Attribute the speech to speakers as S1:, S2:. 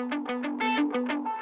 S1: フフフフ。